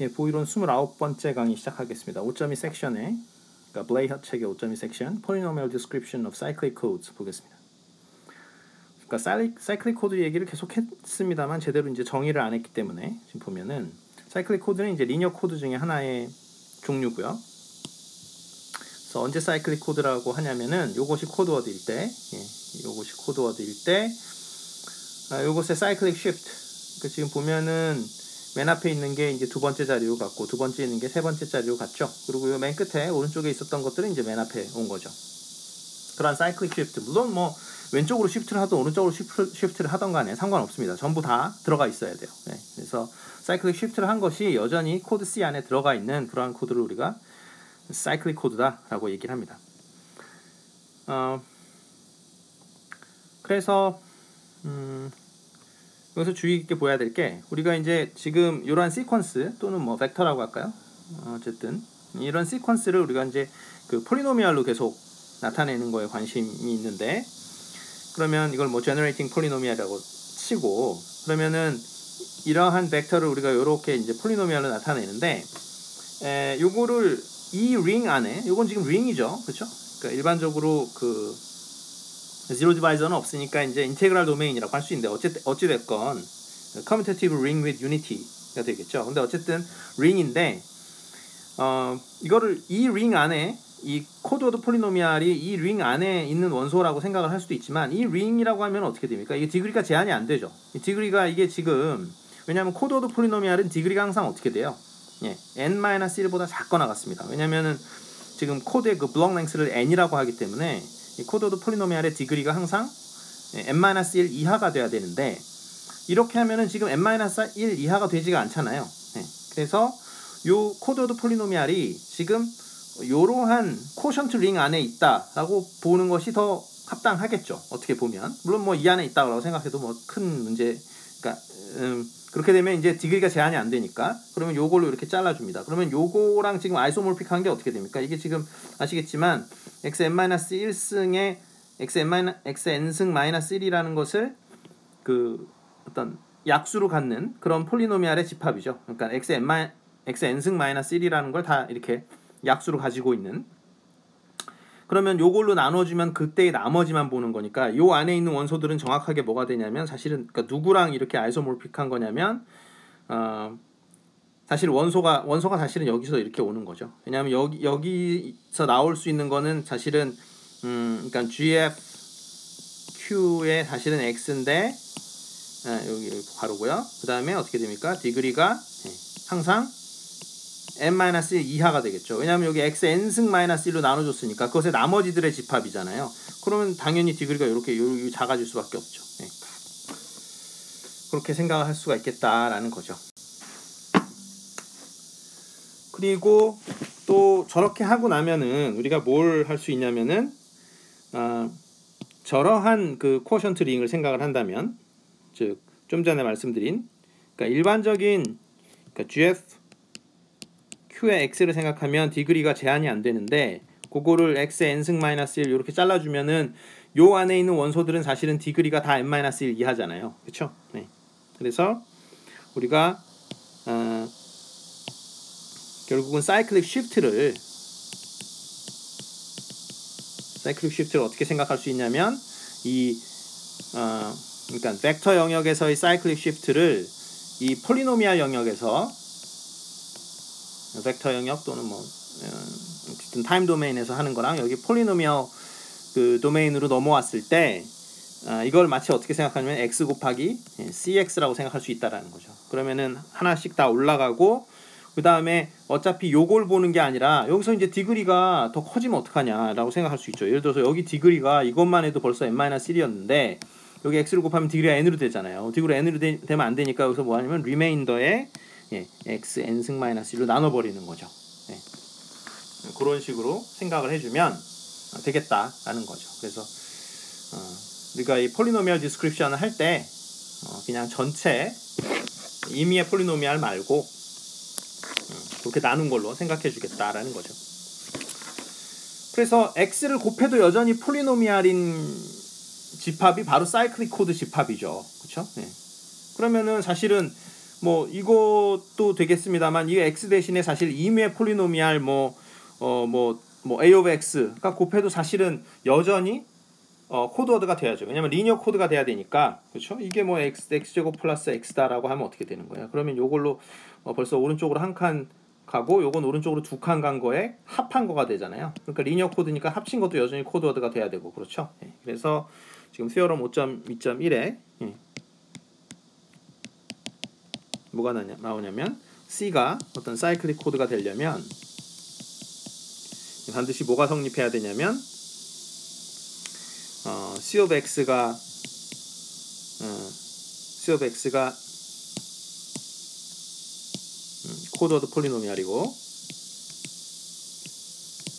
예, 부호이론 29번째 강의 시작하겠습니다. 5.2 섹션에 그러니까 Blahut 책의 5.2 섹션 Polynomial Description of Cyclic Codes 보겠습니다. 그러니까 cyclic code 얘기를 계속 했습니다만 제대로 이제 정의를 안 했기 때문에 지금 보면은 cyclic code는 이제 linear code 중에 하나의 종류고요. 그래서 언제 cyclic code라고 하냐면은 요것이 codeword일 때, 예, 요것이 codeword일 때, 아, 요것의 cyclic shift. 그러니까 지금 보면은 맨 앞에 있는 게 이제 두 번째 자리로 갔고 두 번째 있는 게 세 번째 자리로 갔죠. 그리고 맨 끝에 오른쪽에 있었던 것들은 이제 맨 앞에 온 거죠. 그러한 cyclic shift. 물론 뭐 왼쪽으로 shift를 하든 오른쪽으로 shift를 하던 간에 상관없습니다. 전부 다 들어가 있어야 돼요. 네. 그래서 cyclic shift를 한 것이 여전히 code C 안에 들어가 있는 그러한 code를 우리가 cyclic code다라고 얘기를 합니다. 어, 그래서 음, 여기서 주의 깊게 보여야 될 게 우리가 이제 지금 이러한 시퀀스 또는 뭐 벡터라고 할까요? 어, 어쨌든 이런 시퀀스를 우리가 이제 그 폴리노미알로 계속 나타내는 거에 관심이 있는데 그러면 이걸 뭐 generating polynomial이라고 치고 그러면은 이러한 벡터를 우리가 이렇게 이제 폴리노미알로 나타내는데 에, 요거를 이 링 안에 요건 지금 ring이죠 그렇죠 그러니까 일반적으로 그 zero divisor는 없으니까 이제 integral domain이라고 할 수 있는데 어찌 어찌 됐건 commutative ring with unity가 되겠죠 근데 어쨌든 ring인데 어 이거를 이링 안에 이 codeword polynomial이 이 ring 안에 있는 원소라고 생각을 할 수도 있지만 이 ring이라고 하면 어떻게 됩니까? 이게 degree가 제한이 안 되죠. 이 degree가 이게 지금 왜냐하면 codeword polynomial은 degree가 항상 어떻게 돼요? 예, n-1보다 작거나 같습니다. 왜냐면은 지금 code의 그 block length를 n이라고 하기 때문에 이 codeword polynomial의 degree가 항상 n-1 이하가 돼야 되는데 이렇게 하면은 지금 n-1 이하가 되지가 않잖아요. 예, 그래서 요 codeword polynomial이 지금 이러한 quotient ring 안에 있다라고 보는 것이 더 합당하겠죠. 어떻게 보면 물론 뭐 이 안에 있다고 생각해도 뭐 큰 문제 그러니까 음, 그렇게 되면 이제 디그리가 제한이 안 되니까 그러면 요걸로 이렇게 잘라줍니다. 그러면 요거랑 지금 아이소몰픽한 게 어떻게 됩니까? 이게 지금 아시겠지만 xn-1승에 xn, xn승 마이너스 1이라는 것을 그 어떤 약수로 갖는 그런 폴리노미알의 집합이죠. 그러니까 xn, xn승 마이너스 1이라는 걸 다 이렇게 약수로 가지고 있는 그러면 요걸로 나눠주면 그때의 나머지만 보는 거니까 요 안에 있는 원소들은 정확하게 뭐가 되냐면 사실은 그러니까 누구랑 이렇게 아이소몰픽한 거냐면 어 사실 원소가 원소가 사실은 여기서 이렇게 오는 거죠. 왜냐하면 여기 여기서 나올 수 있는 거는 사실은 음 그러니까 GF Q의 사실은 X인데 아, 여기 바로고요. 그 다음에 어떻게 됩니까? 디그리가 네, 항상 n-1 이하가 되겠죠. 왜냐하면 여기 x n승 마이너스 1로 나눠줬으니까 그것의 나머지들의 집합이잖아요. 그러면 당연히 디그리가 이렇게 작아질 수밖에 없죠. 네. 그렇게 생각할 수가 있겠다라는 거죠. 그리고 또 저렇게 하고 나면은 우리가 뭘 할 수 있냐면은 어, 저러한 그 코션트 링을 생각을 한다면 즉 좀 전에 말씀드린 그러니까 일반적인 그러니까 GF Q의 X를 생각하면 디그리가 제한이 안 되는데 그거를 X n승 마이너스 1 이렇게 잘라주면은 요 안에 있는 원소들은 사실은 디그리가 다 n-1 이하잖아요. 그렇죠? 네. 그래서 우리가 어, 결국은 사이클릭 쉬프트를 사이클릭 쉬프트를 어떻게 생각할 수 있냐면 이 어, 그러니까 벡터 영역에서의 사이클릭 쉬프트를 이 폴리노미알 영역에서 벡터 영역 또는 뭐 어, 어쨌든 time domain에서 하는 거랑 여기 polynomial 그 domain으로 넘어왔을 때 아, 이걸 마치 어떻게 생각하냐면 x 곱하기 cx라고 생각할 수 있다라는 거죠. 그러면은 하나씩 다 올라가고 그 다음에 어차피 요걸 보는 게 아니라 여기서 이제 degree가 더 커지면 어떡하냐라고 생각할 수 있죠. 예를 들어서 여기 degree가 이것만 해도 벌써 n-1이었는데 여기 x를 곱하면 degree가 n으로 되잖아요. degree n으로 되, 되면 안 되니까 여기서 뭐 하냐면 remainder에 예, x n승 마이너스 1로 나눠버리는 거죠. 예. 그런 식으로 생각을 해주면 되겠다라는 거죠. 그래서 어, 우리가 이 polynomial description을 할때 어, 그냥 전체 임의의 polynomial 말고 음, 그렇게 나눈 걸로 생각해 주겠다라는 거죠. 그래서 x를 곱해도 여전히 polynomial인 집합이 바로 cyclic code 집합이죠. 그렇죠? 네. 그러면은 사실은 뭐 이것도 되겠습니다만 이 x 대신에 사실 임의의 polynomial 뭐 어 뭐뭐 a of x가 곱해도 사실은 여전히 어, codeword가 돼야죠. 왜냐면 linear code가 돼야 되니까 그렇죠? 이게 뭐 x x 제곱 플러스 x다라고 하면 어떻게 되는 거예요? 그러면 요걸로 어, 벌써 오른쪽으로 한 칸 가고 요건 오른쪽으로 두 칸 간 거에 합한 거가 되잖아요. 그러니까 linear code니까 합친 것도 여전히 codeword가 돼야 되고 그렇죠? 예. 그래서 지금 Theorem 5.2.1에 예. 뭐가 나오냐면 C가 어떤 cyclic code가 되려면 반드시 뭐가 성립해야 되냐면 어, C of X가 어, C of X가 음, codeword polynomial이고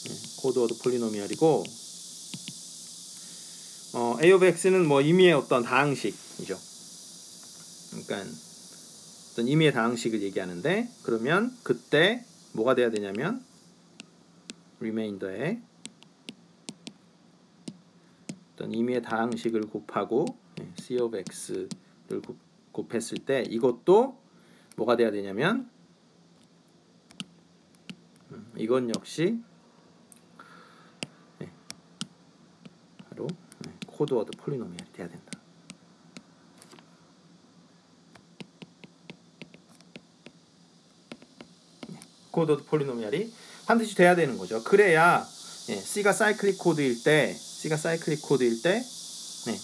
음, codeword polynomial이고 어, A of X는 뭐 임의의 어떤 다항식이죠. 그러니까 어떤 임의의 다항식을 얘기하는데 그러면 그때 뭐가 돼야 되냐면 remainder에 어떤 임의의 다항식을 곱하고 예, C of X를 곱, 곱했을 때 이것도 뭐가 돼야 되냐면 음, 이건 역시 네, 바로 네, codeword polynomial이 돼야 된다. codeword polynomial이 반드시 돼야 되는 거죠. 그래야 예, C가 cyclic 코드일 때 C가 cyclic 코드일 때 네.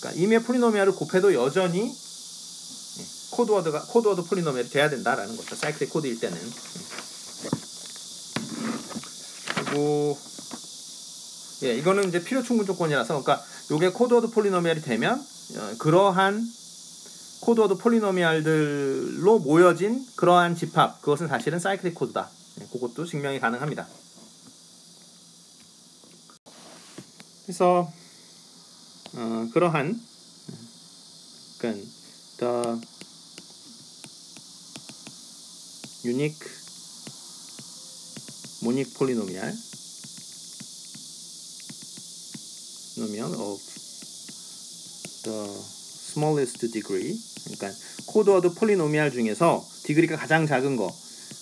그러니까 임의 polynomial을 곱해도 여전히 예, codeword가 codeword polynomial이 돼야 된다라는 거죠. cyclic 코드일 때는. 네. 그리고 예, 이거는 이제 필요 충분 조건이라서 그러니까 요게 codeword polynomial이 되면 어, 그러한 codeword polynomial들로 모여진 그러한 집합 그것은 사실은 cyclic 코드다. 네, 그것도 증명이 가능합니다. 그래서 어, 그러한 그러니까 the unique monic polynomial polynomial of the smallest degree. 그러니까 codeword polynomial 중에서 degree가 가장 작은 거.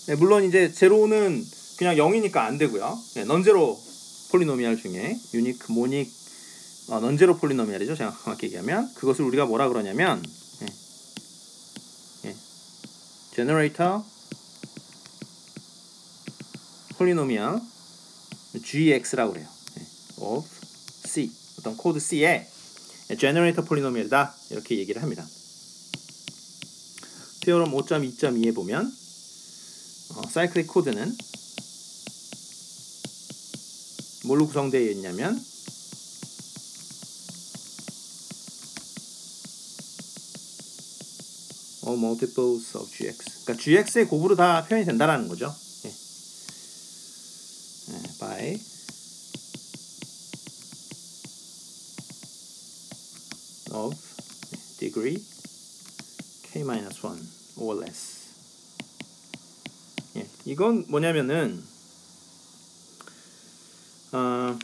네, 물론 이제 제로는 그냥 0이니까 안 되고요. 네, nonzero polynomial 중에 unique monic 어, nonzero polynomial이죠. 정확하게 얘기하면. 그것을 우리가 뭐라 그러냐면 예, 예, generator polynomial gx라고 그래요. 예, of c. 어떤 코드 c 의 generator polynomial이다 이렇게 얘기를 합니다 theorem 5.2.2에 보면 어, 사이클릭 코드는 뭘로 구성되어 있냐면 all multiples of gx. 그러니까 gx의 곱으로 다 표현이 된다라는 거죠. 예. 예, by of degree k-1 or less. 예, 이건 뭐냐면은 어,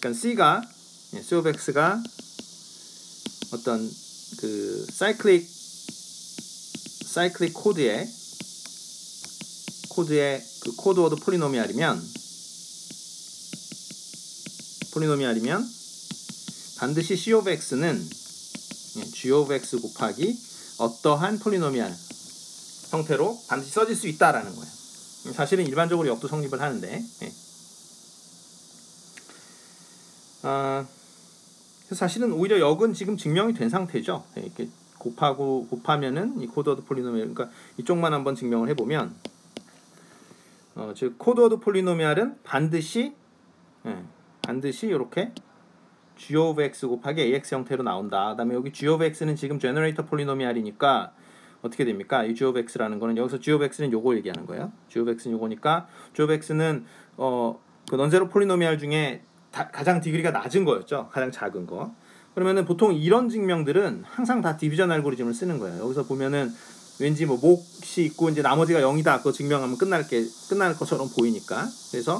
그러니까 C가 예, C of X가 어떤 그 cyclic cyclic 코드의 코드의 그 codeword polynomial이면 polynomial이면 반드시 C of X는 예, G of X 곱하기 어떠한 polynomial 형태로 반드시 써질 수 있다라는 거예요. 사실은 일반적으로 역도 성립을 하는데 예. 아, 사실은 오히려 역은 지금 증명이 된 상태죠. 예, 이렇게 곱하고 곱하면은 이 codeword polynomial 그러니까 이쪽만 한번 증명을 해보면 어, 즉 codeword polynomial은 반드시 예, 반드시 이렇게 g of x 곱하기 ax 형태로 나온다. 그 다음에 여기 g of x는 지금 generator polynomial이니까 어떻게 됩니까? 이 g of x라는 거는 여기서 g of x는 요거 얘기하는 거예요. g of x는 요거니까 g of x는 어 그 nonzero polynomial 중에 다, 가장 degree가 낮은 거였죠. 가장 작은 거. 그러면은 보통 이런 증명들은 항상 다 division 알고리즘을 쓰는 거예요. 여기서 보면은 왠지 뭐 몫이 있고 이제 나머지가 0이다. 그거 증명하면 끝날 게 끝날 것처럼 보이니까. 그래서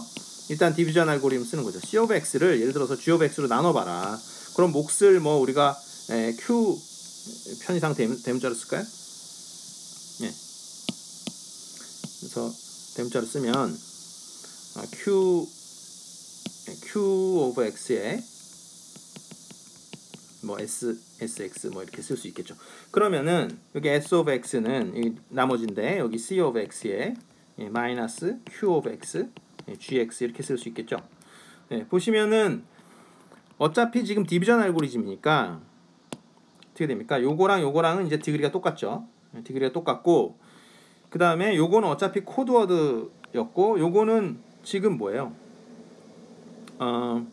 일단 division 알고리즘 쓰는 거죠. C of X를 예를 들어서 G of X로 나눠 봐라. 그럼 몫을 뭐 우리가 에, Q 편의상 대문, 대문자로 쓸까요? 예. 그래서 대문자로 쓰면 아, q 예, q of x에 뭐 s sx 뭐 이렇게 쓸 수 있겠죠. 그러면은 여기 s of x는 이 나머지인데 여기 c of x에 예, 마이너스 q of x 예, gx 이렇게 쓸 수 있겠죠. 예, 보시면은 어차피 지금 division 알고리즘이니까 어떻게 됩니까? 요거랑 요거랑은 이제 degree가 똑같죠. 예, degree가 똑같고 그 다음에 요거는 어차피 codeword였고 요거는 지금 뭐예요? 어,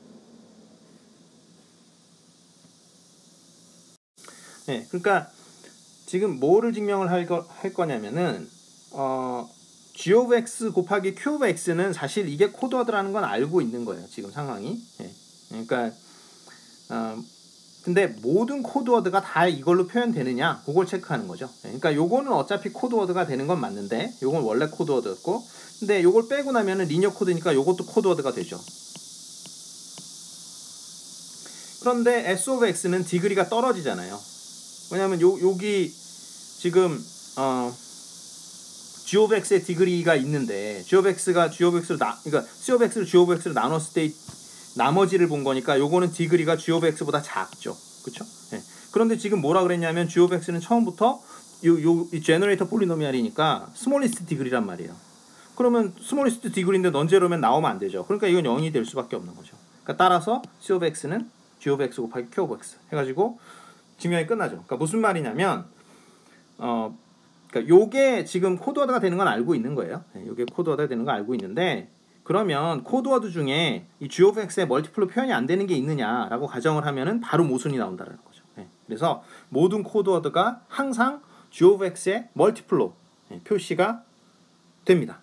네, 그러니까 지금 뭐를 증명을 할, 거, 할 거냐면은 어, g of x 곱하기 q of x는 사실 이게 codeword라는 건 알고 있는 거예요. 지금 상황이. 네, 그러니까 어, 근데 모든 codeword가 다 이걸로 표현되느냐 그걸 체크하는 거죠. 네, 그러니까 요거는 어차피 codeword가 되는 건 맞는데 요건 원래 codeword였고 근데 요걸 빼고 나면은 linear 코드니까 요것도 codeword가 되죠. 그런데 S of X는 degree가 떨어지잖아요. 왜냐하면 요 여기 지금 어 X의 degree가 있는데 of X로 나 그러니까 of X로 나눴을 때 나머지를 본 거니까 요거는 degree가 X보다 작죠. 그렇죠? 네. 그런데 지금 뭐라 그랬냐면 X는 처음부터 요요 generator polynomial이니까 smallest degree란 말이에요. 그러면 smallest degree인데 nonzero면 나오면 안 되죠. 그러니까 이건 0이 될 수밖에 없는 거죠. 그러니까 따라서 of X 곱하기 Q of X 해가지고 증명이 끝나죠. 그러니까 무슨 말이냐면 어 그러니까 요게 지금 codeword가 되는 건 알고 있는 거예요. 네, 요게 codeword가 되는 거 알고 있는데 그러면 codeword 중에 이 G of X의 multiple로 표현이 안 되는 게 있느냐라고 가정을 하면은 바로 모순이 나온다는 거죠. 네, 그래서 모든 codeword가 항상 G of X의 multiple로 네, 표시가 됩니다.